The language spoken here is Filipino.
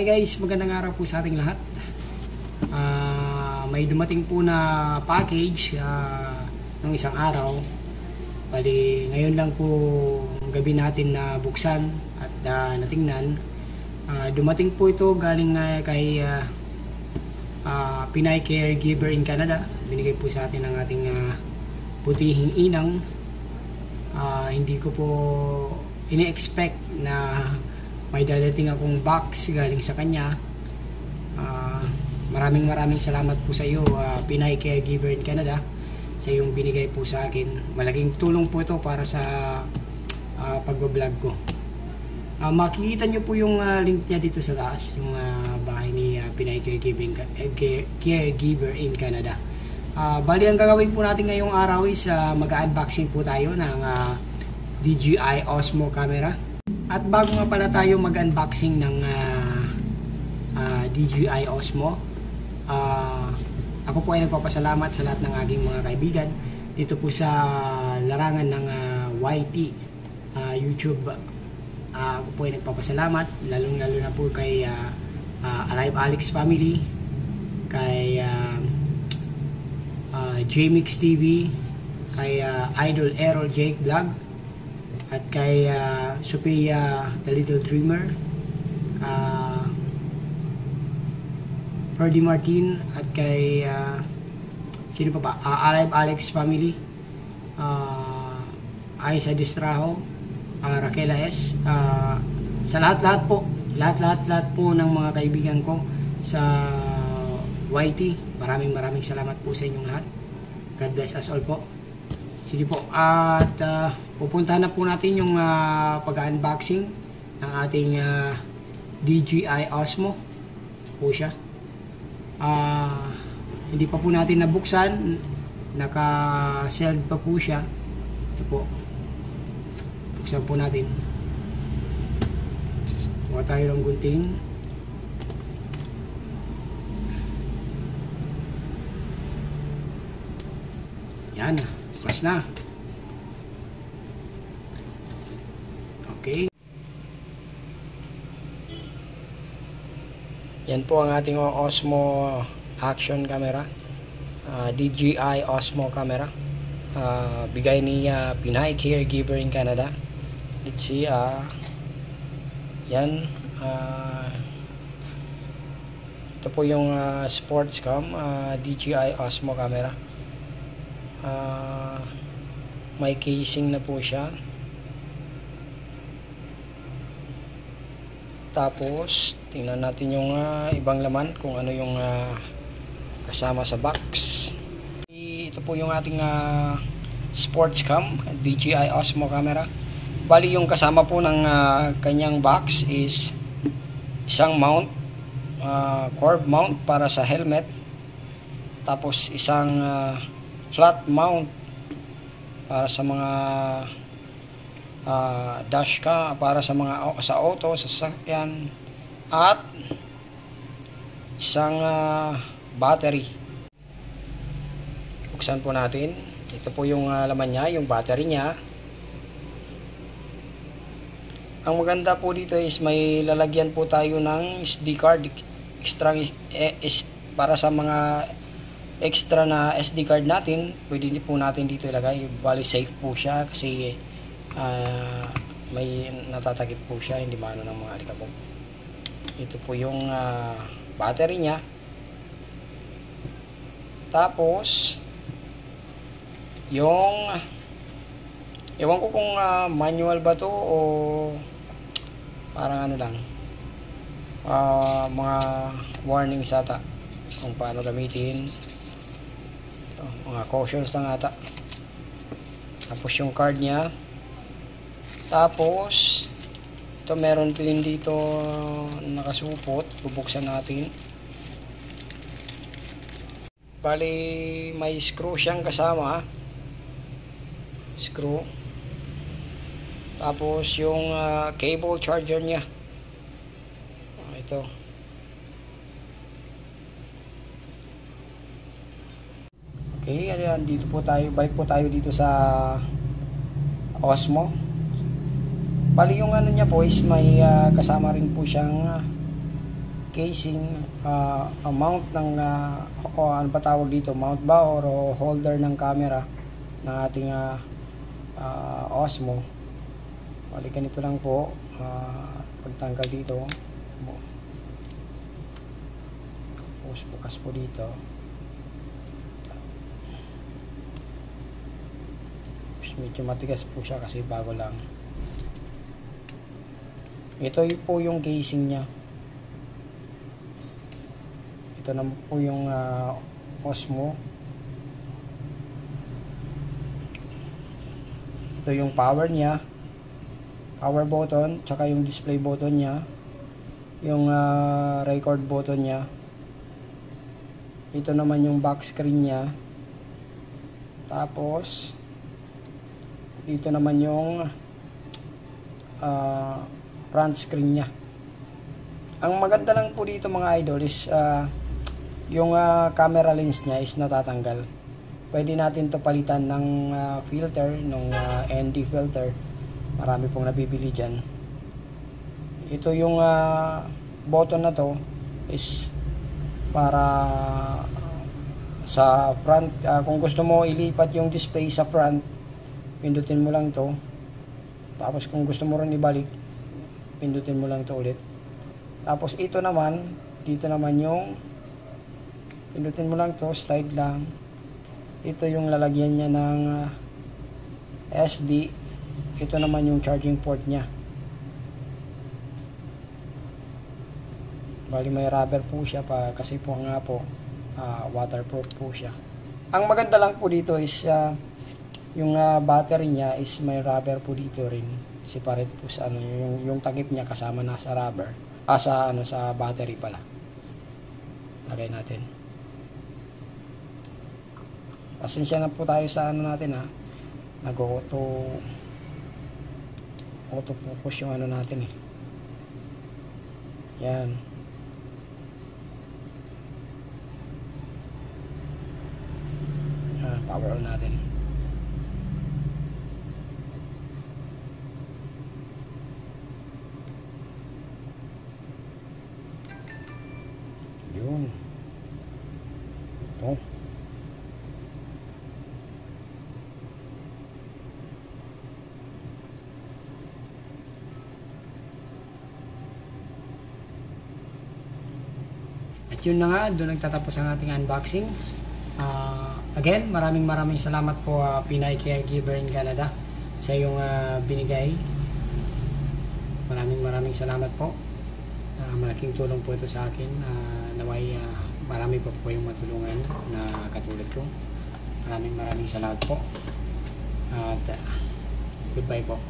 Hi guys, magandang araw po sa ating lahat. Ah, may dumating po na package uh, ng isang araw. Bali, ngayon lang po gabi natin na buksan at uh, natingnan. Uh, dumating po ito galing uh, kay uh, uh, Pinay Caregiver in Canada. Binigay po sa atin ng ating uh, putihing inang. Uh, hindi ko po ini-expect na may dadating akong box galing sa kanya. Uh, maraming maraming salamat po sa iyo, uh, Pinay Caregiver in Canada, sa yung binigay po sa akin. Malaking tulong po ito para sa uh, pagbablog ko. Uh, makikita nyo po yung uh, link niya dito sa taas, yung uh, bahay ni uh, Pinay Caregiver in, uh, Caregiver in Canada. Uh, bali ang gagawin po natin ngayong araw is uh, mag-unboxing po tayo ng uh, DJI Osmo camera at bago nga pala tayo mag-unboxing ng uh, uh, DJI Osmo, uh, ako po ay nagpapasalamat sa lahat ng aking mga kaibigan dito po sa larangan ng uh, YT uh, YouTube. Uh, ako po ay nagpapasalamat lalong lalo na po kay uh, uh, Alive Alex Family, kay uh, uh, JMix TV, kay uh, Idol Errol Jake Vlog, at kay uh, Sophia The Little Dreamer uh, Ferdy Martin at kay uh, sino pa ba? Uh, Alive Alex Family uh, Aisa Distraho uh, Raquel S uh, sa lahat-lahat po lahat-lahat lahat po ng mga kaibigan ko sa YT maraming maraming salamat po sa inyong lahat God bless us all po Sige po. At uh, pupuntahan na po natin yung uh, pag-unboxing ng ating uh, DJI Osmo. Po siya. Uh, hindi pa po natin nabuksan. Naka-sealed pa po siya. Ito po. Buksan po natin. Kuha tayo ng gunting. Yan. Bukas na. Okay. Yan po ang ating Osmo action camera. Uh, DJI Osmo camera. Uh, bigay ni uh, Pinay Caregiver in Canada. Let's see. Uh, yan. Uh, ito po yung uh, sports cam. Uh, DJI Osmo camera uh, may casing na po siya. Tapos tingnan natin yung uh, ibang laman kung ano yung uh, kasama sa box. Ito po yung ating uh, sports cam DJI Osmo camera. Bali yung kasama po ng uh, kanyang box is isang mount uh, curve mount para sa helmet. Tapos isang uh, flat mount para sa mga uh, dash ka para sa mga sa auto sa sasakyan at isang uh, battery. Buksan po natin. Ito po yung uh, laman niya yung battery niya. Ang maganda po dito is may lalagyan po tayo ng SD card extra eh, is para sa mga extra na SD card natin, pwede po natin dito ilagay. Bali safe po siya kasi uh, may natatakip po siya, hindi maano ng mga alikabok. Ito po yung uh, battery niya. Tapos, yung ewan ko kung uh, manual ba to o parang ano lang uh, mga warning sata kung paano gamitin ito, mga cautions lang ata. Tapos yung card niya. Tapos, ito meron din dito nakasupot. Bubuksan natin. Bali, may screw siyang kasama. Screw. Tapos yung uh, cable charger niya. Ito. Okay, ayan, dito po tayo, balik po tayo dito sa Osmo. Bali yung ano niya po is may uh, kasama rin po siyang uh, casing, ah, ang mount ng, ah, o ano pa tawag dito, mount ba or holder ng camera ng ating ah, ah, Osmo. Bali ganito lang po, ah, pagtanggal dito, bu- tapos bukas po dito. Tapos medyo matigas po siya kasi bago lang. Ito po yung casing niya. Ito naman po yung ah, Osmo. Ito yung power niya. Power button, tsaka yung display button niya. Yung ah, record button niya. Ito naman yung back screen niya. Tapos, dito naman yung ah, front screen niya. Ang maganda lang po dito mga idol is ah, yung ah, camera lens niya is natatanggal. Pwede natin to palitan ng ah, filter, ng ah, ND filter. Marami pong nabibili dyan. Ito yung ah, button na to is para sa front ah, kung gusto mo ilipat yung display sa front pindutin mo lang to. Tapos kung gusto mo rin ibalik pindutin mo lang to ulit. Tapos ito naman dito naman yung pindutin mo lang to slide lang. Ito yung lalagyan niya ng ah, SD ito naman yung charging port niya. Bali may rubber po siya pa kasi po nga po ah, waterproof po siya. Ang maganda lang po dito is ah, yung ah, battery niya is may rubber po dito rin. Separate po sa ano yung yung takip niya kasama na sa rubber. Ah sa ano sa battery pala. Lagay natin. Pasensya na po tayo sa ano natin ha. Nag-auto auto focus yung ano natin eh. Yan. Ah, power on natin. Yun. Ito. At yun na nga, doon nagtatapos ang ating unboxing. Ah, again, maraming maraming salamat po uh, Pinay Caregiver in Canada sa iyong ah, binigay. Maraming maraming salamat po. Ah, malaking tulong po ito sa akin. Ah, naway ah, marami pa po yung matulungan na katulad ko. Maraming maraming salamat po. At ah, goodbye po.